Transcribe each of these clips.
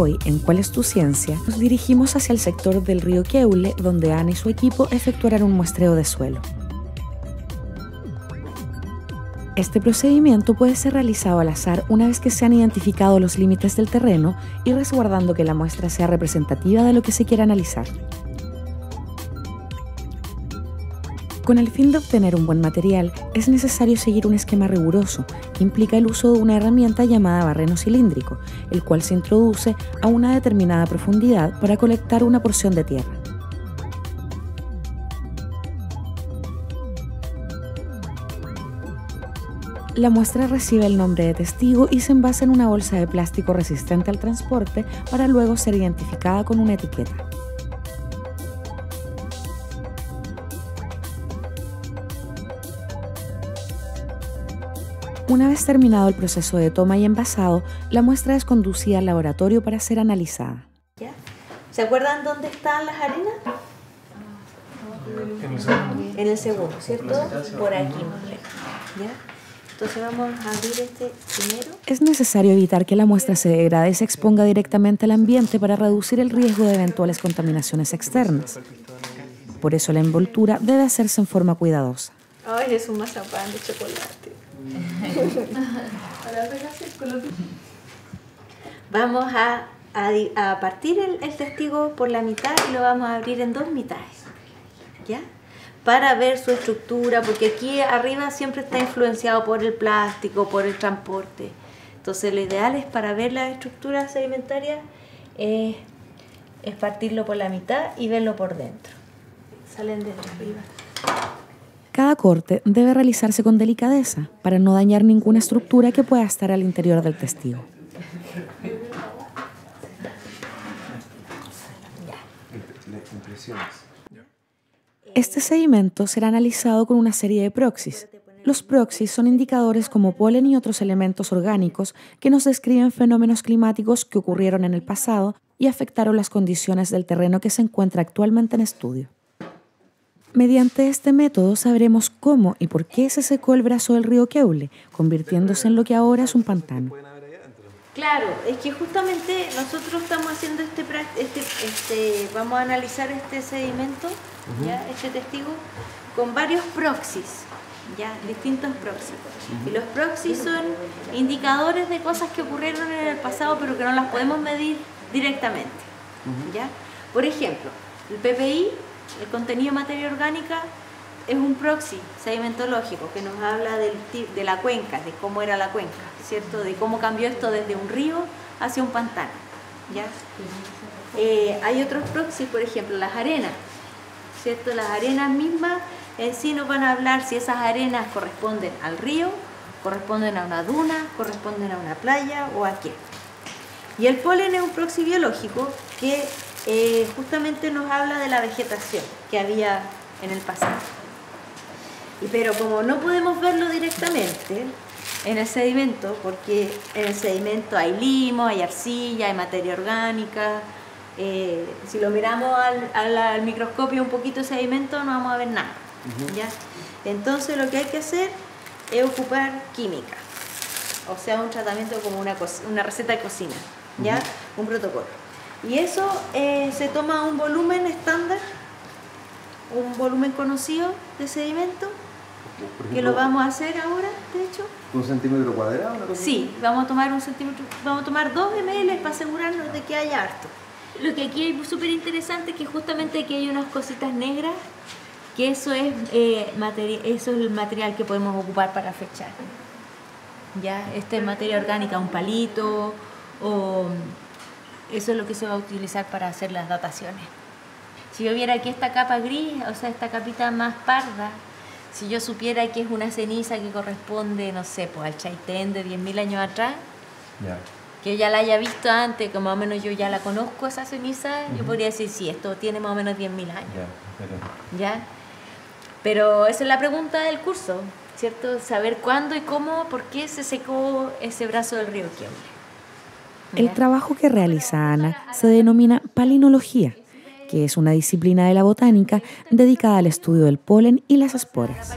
Hoy, en ¿Cuál es tu ciencia?, nos dirigimos hacia el sector del río Keule, donde Ana y su equipo efectuarán un muestreo de suelo. Este procedimiento puede ser realizado al azar una vez que se han identificado los límites del terreno y resguardando que la muestra sea representativa de lo que se quiera analizar. Con el fin de obtener un buen material, es necesario seguir un esquema riguroso que implica el uso de una herramienta llamada barreno cilíndrico, el cual se introduce a una determinada profundidad para colectar una porción de tierra. La muestra recibe el nombre de testigo y se envasa en una bolsa de plástico resistente al transporte para luego ser identificada con una etiqueta. Una vez terminado el proceso de toma y envasado, la muestra es conducida al laboratorio para ser analizada. ¿Se acuerdan dónde están las arenas? En el segundo. En el segundo, ¿cierto? Por aquí. ¿Ya? Entonces vamos a abrir este primero. Es necesario evitar que la muestra se degrade y se exponga directamente al ambiente para reducir el riesgo de eventuales contaminaciones externas. Por eso la envoltura debe hacerse en forma cuidadosa. Ay, es un mazapán de chocolate. Vamos a, a, partir el, testigo por la mitad y lo vamos a abrir en dos mitades, ¿ya? Para ver su estructura, porque aquí arriba siempre está influenciado por el plástico, por el transporte. Entonces lo ideal es para ver la estructura sedimentaria es partirlo por la mitad y verlo por dentro. Salen desde arriba. Cada corte debe realizarse con delicadeza para no dañar ninguna estructura que pueda estar al interior del testigo. Este sedimento será analizado con una serie de proxies. Los proxies son indicadores como polen y otros elementos orgánicos que nos describen fenómenos climáticos que ocurrieron en el pasado y afectaron las condiciones del terreno que se encuentra actualmente en estudio. Mediante este método sabremos cómo y por qué se secó el brazo del río Keule, convirtiéndose en lo que ahora es un pantano. Claro, es que justamente nosotros estamos haciendo este, este, este vamos a analizar este sedimento, ¿ya? este testigo, con varios proxies, ya distintos proxies. Y los proxies son indicadores de cosas que ocurrieron en el pasado, pero que no las podemos medir directamente. ¿ya? Por ejemplo, el PPI el contenido de materia orgánica es un proxy sedimentológico que nos habla de la cuenca, de cómo era la cuenca, ¿cierto? De cómo cambió esto desde un río hacia un pantano, ¿ya? Eh, hay otros proxies, por ejemplo, las arenas, ¿cierto? Las arenas mismas en sí nos van a hablar si esas arenas corresponden al río, corresponden a una duna, corresponden a una playa o a qué. Y el polen es un proxy biológico que eh, justamente nos habla de la vegetación que había en el pasado. Pero como no podemos verlo directamente en el sedimento, porque en el sedimento hay limo, hay arcilla, hay materia orgánica, eh, si lo miramos al, microscopio un poquito de sedimento no vamos a ver nada. ¿ya? Entonces lo que hay que hacer es ocupar química, o sea, un tratamiento como una, una receta de cocina, ¿ya? un protocolo. Y eso eh, se toma un volumen estándar, un volumen conocido de sedimento, que lo vamos a hacer ahora, de hecho. ¿Un centímetro cuadrado? sí, vamos a tomar un centímetro, vamos a tomar 2 ml para asegurarnos de que haya harto. Lo que aquí es súper interesante es que justamente aquí hay unas cositas negras, que eso es, eh, eso es el material que podemos ocupar para fechar. ¿Ya? Esta es materia orgánica, un palito o eso es lo que se va a utilizar para hacer las dataciones. Si yo viera aquí esta capa gris, o sea, esta capita más parda, si yo supiera que es una ceniza que corresponde, no sé, pues al Chaitén de 10.000 años atrás, que yo ya la haya visto antes, que más o menos yo ya la conozco esa ceniza, yo podría decir, sí, esto tiene más o menos 10.000 años. pero... ¿Ya? Pero esa es la pregunta del curso, ¿cierto? Saber cuándo y cómo, por qué se secó ese brazo del río Quiembre. El trabajo que realiza Ana se denomina palinología, que es una disciplina de la botánica dedicada al estudio del polen y las esporas.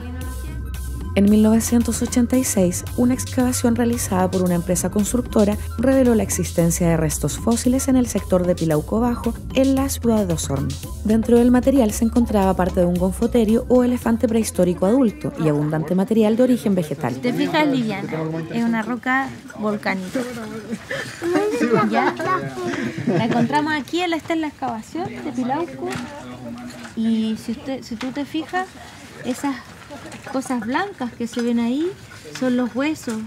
En 1986, una excavación realizada por una empresa constructora reveló la existencia de restos fósiles en el sector de Pilauco Bajo, en la ciudad de Osorno. Dentro del material se encontraba parte de un gonfoterio o elefante prehistórico adulto y abundante material de origen vegetal. Te fijas, Liliana, es una roca volcánica. ¿Ya? La encontramos aquí, está en la excavación de Pilauco. Y si, usted, si tú te fijas, esas cosas blancas que se ven ahí son los huesos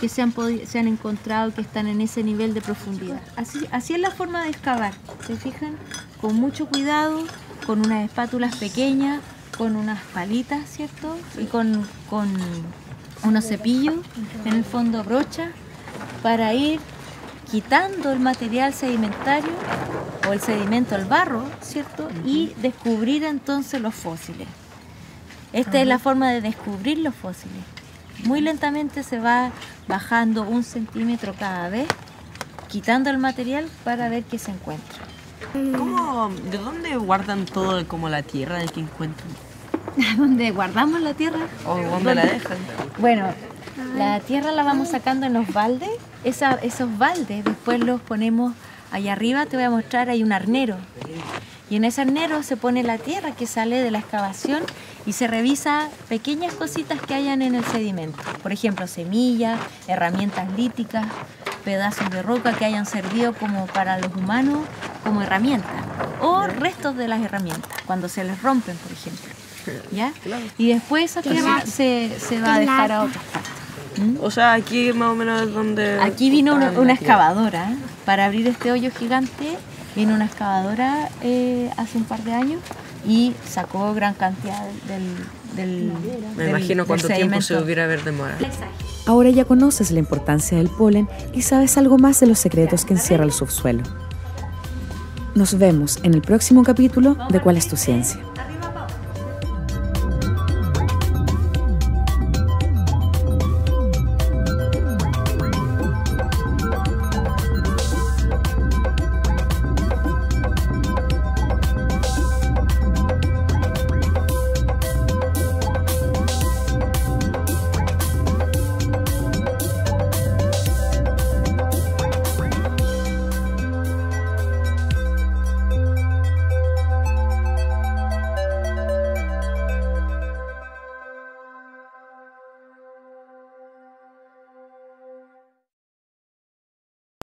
que se han, se han encontrado que están en ese nivel de profundidad. Así, así es la forma de excavar, ¿se fijan? Con mucho cuidado, con unas espátulas pequeñas, con unas palitas, ¿cierto? Y con, con unos cepillos, en el fondo brocha, para ir quitando el material sedimentario o el sedimento, el barro, ¿cierto? Y descubrir entonces los fósiles. Esta es la forma de descubrir los fósiles. Muy lentamente se va bajando un centímetro cada vez, quitando el material para ver qué se encuentra. ¿Cómo, ¿De dónde guardan todo como la tierra de que encuentran? ¿Dónde guardamos la tierra? ¿O dónde la dejan? Bueno, la tierra la vamos sacando en los baldes. esos baldes después los ponemos allá arriba, te voy a mostrar, hay un arnero. Y en ese arnero se pone la tierra que sale de la excavación y se revisa pequeñas cositas que hayan en el sedimento. Por ejemplo, semillas, herramientas líticas, pedazos de roca que hayan servido como para los humanos como herramientas o restos de las herramientas cuando se les rompen, por ejemplo. ¿Ya? Y después esa tierra se, se va a dejar a otras partes. ¿Mm? O sea, aquí más o menos es donde... Aquí vino una, excavadora para abrir este hoyo gigante. Vino una excavadora eh, hace un par de años y sacó gran cantidad del... del Me imagino cuánto tiempo se hubiera haber demorado. Ahora ya conoces la importancia del polen y sabes algo más de los secretos que encierra el subsuelo. Nos vemos en el próximo capítulo de ¿Cuál es tu ciencia?